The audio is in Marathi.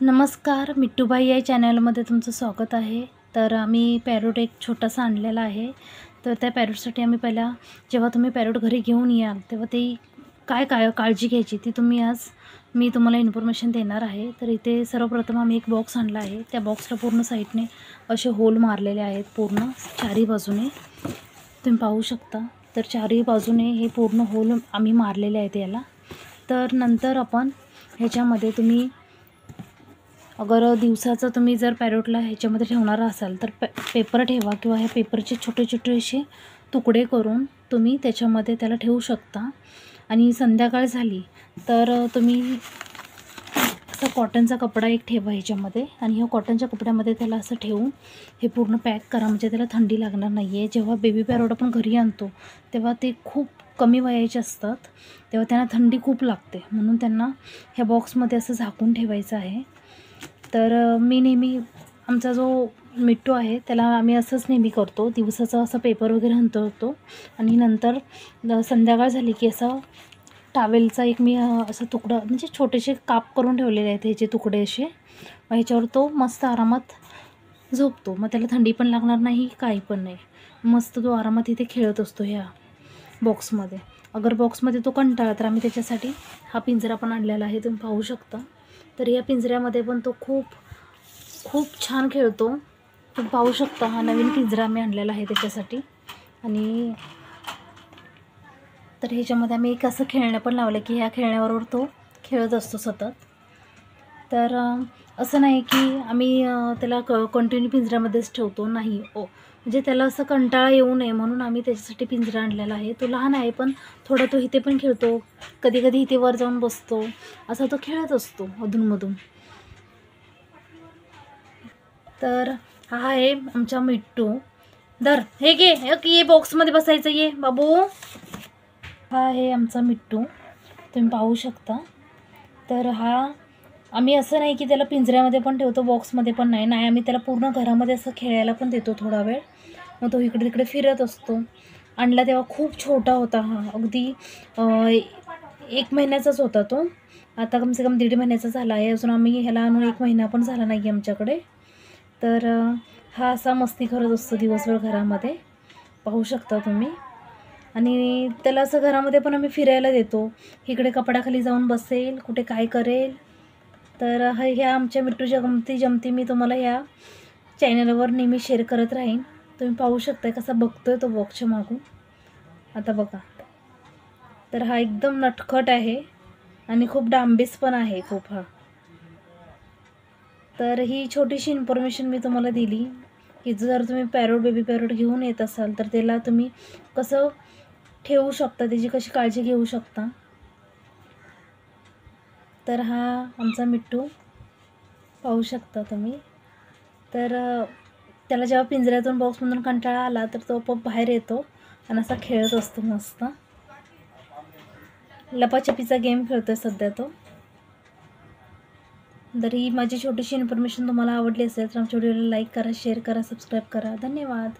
नमस्कार मिट्टूबाई या चॅनलमध्ये तुमचं स्वागत आहे. तर आम्ही पॅरोट एक छोटासा आणलेला आहे. तर त्या पॅरोटसाठी आम्ही पहिला जेव्हा तुम्ही पॅरोट घरी घेऊन याल तेव्हा ते काय काय काळजी घ्यायची ती तुम्ही आज मी तुम्हाला इन्फॉर्मेशन देणार आहे. तर इथे सर्वप्रथम आम्ही एक बॉक्स आणला आहे. त्या बॉक्सला पूर्ण साईडने असे होल मारलेले आहेत पूर्ण चारही बाजूने. तुम्ही पाहू शकता. तर चारही बाजूने हे पूर्ण होल आम्ही मारलेले आहेत याला. तर नंतर आपण ह्याच्यामध्ये तुम्ही अगर दिवसाचं तुम्ही जर पॅरोटला ह्याच्यामध्ये ठेवणार असाल तर पे पेपर ठेवा किंवा ह्या पेपरचे छोटे छोटे असे तुकडे करून तुम्ही त्याच्यामध्ये त्याला ठेवू शकता. आणि संध्याकाळ झाली तर तुम्ही असा कॉटनचा कपडा एक ठेवा ह्याच्यामध्ये. आणि ह्या कॉटनच्या कपड्यामध्ये त्याला असं ठेवून हे पूर्ण पॅक करा म्हणजे त्याला थंडी लागणार नाही आहे जेव्हा बेबी पॅरोट आपण घरी आणतो तेव्हा ते खूप कमी वयाचे असतात. तेव्हा त्यांना थंडी खूप लागते. म्हणून त्यांना ह्या बॉक्समध्ये असं झाकून ठेवायचं आहे. तर मी नेहमी आमचा जो मिट्टू आहे त्याला आम्ही असंच नेहमी करतो. दिवसाचा असा पेपर वगैरे हंतरतो. आणि नंतर संध्याकाळ झाली की असं टावेलचा एक मी असं तुकडं म्हणजे छोटेसे काप करून ठेवलेले आहेत ह्याचे तुकडे असे. मग ह्याच्यावर तो मस्त आरामात झोपतो. मग त्याला थंडी पण लागणार नाही काही पण नाही. मस्त तो आरामात इथे खेळत असतो ह्या बॉक्समध्ये अगर बॉक्समध्ये तो कंटाळा तर आम्ही त्याच्यासाठी हा पिंजरा पण आणलेला आहे तुम्ही पाहू शकता. तर या पिंजऱ्यामध्ये पण तो खूप खूप छान खेळतो. तुम्ही पाहू शकता हा नवीन पिंजरा आम्ही आणलेला आहे त्याच्यासाठी. आणि तर ह्याच्यामध्ये आम्ही एक असं खेळणं पण लावलं की ह्या खेळण्याबरोबर तो खेळत असतो सतत. तर असं नाही की आम्ही त्याला क कंटिन्यू पिंजऱ्यामध्येच ठेवतो. नाही. ओ म्हणजे त्याला असं कंटाळा येऊ नये म्हणून आम्ही त्याच्यासाठी पिंजरा आणलेला आहे. तो लहान आहे पण थोडा तो इथे पण खेळतो. कधी कधी इथे वर जाऊन बसतो. असा तो खेळत असतो अधूनमधून. तर हा आहे आमचा मिट्टू. दर हे घे ये बॉक्समध्ये बसायचं ये बाबू. हा आहे आमचा मिट्टू. तुम्ही पाहू शकता. तर हा आम्ही असं नाही की त्याला पिंजऱ्यामध्ये पण ठेवतो बॉक्समध्ये पण नाही. नाही आम्ही त्याला पूर्ण घरामध्ये असं खेळायला पण देतो थोडा वेळ. मग तो इकडे तिकडे फिरत असतो. आणला तेव्हा खूप छोटा होता हा. अगदी एक महिन्याचाच होता तो. आता कमसे कम दीड महिन्याचा झाला आहे. अजून आम्ही ह्याला आणून एक महिना पण झाला नाही आहे आमच्याकडे. तर हा असा मस्ती करत असतो दिवसभर घरामध्ये. पाहू शकता तुम्ही. आणि त्याला असं घरामध्ये पण आम्ही फिरायला देतो. इकडे कपड्याखाली जाऊन बसेल कुठे काय करेल. तर ह्या आमच्या मिट्टूच्या गमती जमती मी तुम्हाला ह्या चॅनलवर नेहमी शेअर करत राहीन. तुम्ही पाहू शकता कसा बघतोय तो बॉक्सच्या मागून. आता बघा. तर हा एकदम नटखट आहे आणि खूप डांबीस पण आहे खूप हा. तर ही छोटीशी इन्फॉर्मेशन मी तुम्हाला दिली की जर तुम्ही पॅरोट बेबी पॅरोट घेऊन येत असाल तर त्याला तुम्ही कसं ठेवू शकता त्याची कशी काळजी घेऊ शकता? तर हा आमचा मिट्टू. पाहू शकता तुम्ही. तर त्याला जेव्हा पिंजऱ्यातून बॉक्समधून कंटाळा आला तर तो पप बाहेर येतो आणि असा खेळत असतो मस्त. लपाछपीचा गेम खेळतो आहे सध्या तो. तर ही माझी छोटीशी इन्फॉर्मेशन तुम्हाला आवडली असेल तर आमच्या व्हिडिओला लाईक करा शेअर करा सबस्क्राईब करा. धन्यवाद.